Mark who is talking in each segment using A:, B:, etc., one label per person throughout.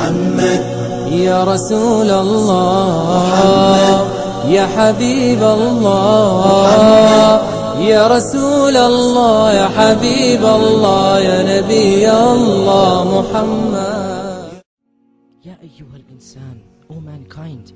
A: محمد
B: يا رسول الله يا حبيب الله يا رسول الله يا حبيب الله يا نبي الله محمد
C: يا أيها الإنسان O mankind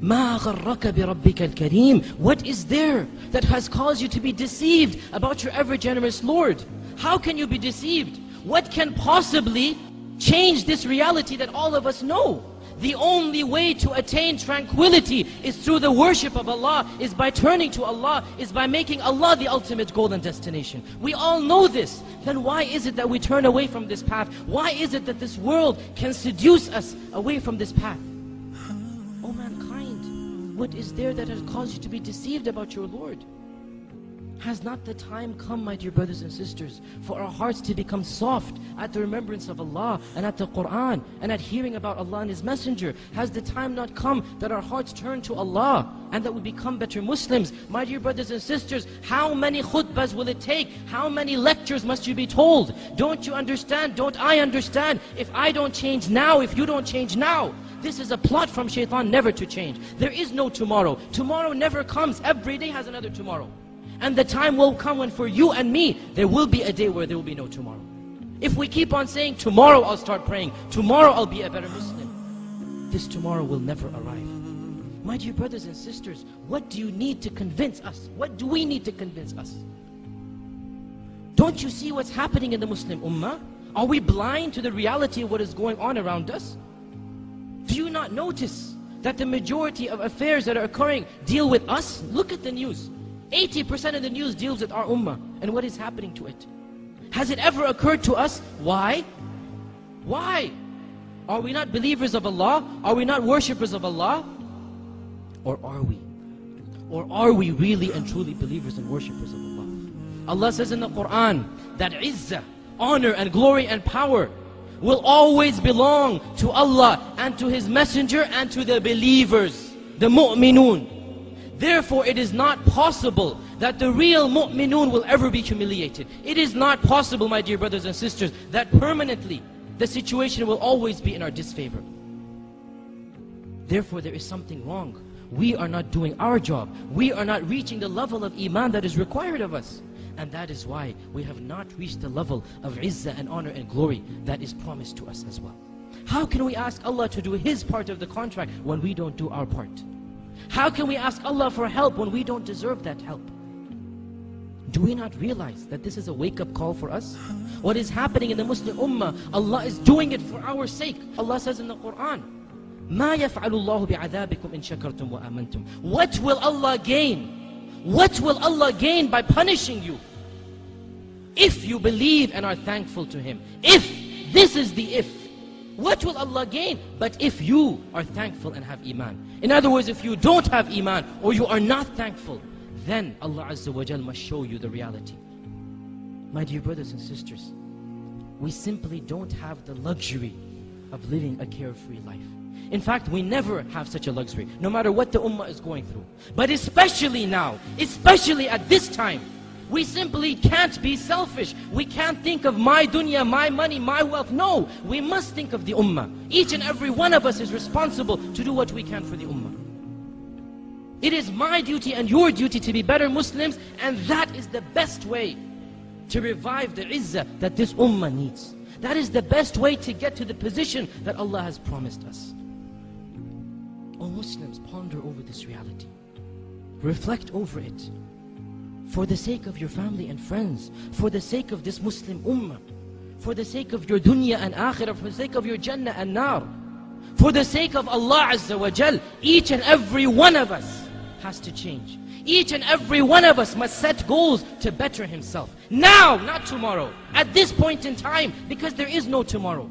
C: ما غرك بربك الكريم What is there that has caused you to be deceived about your ever generous Lord? How can you be deceived? What can possibly change this reality that all of us know? The only way to attain tranquility is through the worship of Allah, is by turning to Allah, is by making Allah the ultimate goal and destination. We all know this. Then why is it that we turn away from this path? Why is it that this world can seduce us away from this path? O mankind, what is there that has caused you to be deceived about your Lord? Has not the time come, my dear brothers and sisters, for our hearts to become soft at the remembrance of Allah and at the Quran and at hearing about Allah and His Messenger? Has the time not come that our hearts turn to Allah and that we become better Muslims? My dear brothers and sisters, how many khutbahs will it take? How many lectures must you be told? Don't you understand? Don't I understand? If I don't change now, if you don't change now, this is a plot from shaitan never to change. There is no tomorrow. Tomorrow never comes. Every day has another tomorrow. And the time will come when for you and me, there will be a day where there will be no tomorrow. If we keep on saying, tomorrow I'll start praying, tomorrow I'll be a better Muslim, this tomorrow will never arrive. My dear brothers and sisters, what do you need to convince us? What do we need to convince us? Don't you see what's happening in the Muslim Ummah? Are we blind to the reality of what is going on around us? Do you not notice that the majority of affairs that are occurring deal with us? Look at the news. 80% of the news deals with our ummah and what is happening to it. Has it ever occurred to us? Why? Why? Are we not believers of Allah? Are we not worshippers of Allah? Or are we? Or are we really and truly believers and worshippers of Allah? Allah says in the Quran that izzah, honor and glory and power will always belong to Allah and to His Messenger and to the believers, the mu'minun. Therefore, it is not possible that the real mu'minun will ever be humiliated. It is not possible, my dear brothers and sisters, that permanently the situation will always be in our disfavor. Therefore, there is something wrong. We are not doing our job. We are not reaching the level of iman that is required of us. And that is why we have not reached the level of izzah and honor and glory that is promised to us as well. How can we ask Allah to do His part of the contract when we don't do our part? How can we ask Allah for help when we don't deserve that help? Do we not realize that this is a wake-up call for us? What is happening in the Muslim Ummah, Allah is doing it for our sake. Allah says in the Quran, مَا يَفْعَلُ اللَّهُ بِعَذَابِكُمْ إِن شَكَرْتُمْ وَآمَنْتُمْ What will Allah gain? What will Allah gain by punishing you? If you believe and are thankful to Him. If, this is the if. What will Allah gain? But if you are thankful and have iman. In other words, if you don't have iman or you are not thankful, then Allah Azza wa Jal must show you the reality. My dear brothers and sisters, we simply don't have the luxury of living a carefree life. In fact, we never have such a luxury, no matter what the ummah is going through. But especially now, especially at this time, we simply can't be selfish. We can't think of my dunya, my money, my wealth. No, we must think of the ummah. Each and every one of us is responsible to do what we can for the ummah. It is my duty and your duty to be better Muslims, and that is the best way to revive the izzah that this ummah needs. That is the best way to get to the position that Allah has promised us. O Muslims, ponder over this reality. Reflect over it. For the sake of your family and friends, for the sake of this Muslim ummah, for the sake of your dunya and akhirah, for the sake of your jannah and nar, for the sake of Allah Azza wa Jal, each and every one of us has to change. Each and every one of us must set goals to better himself. Now, not tomorrow. At this point in time, because there is no tomorrow.